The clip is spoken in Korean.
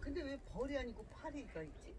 근데 왜 벌이 아니고 파리가 있지?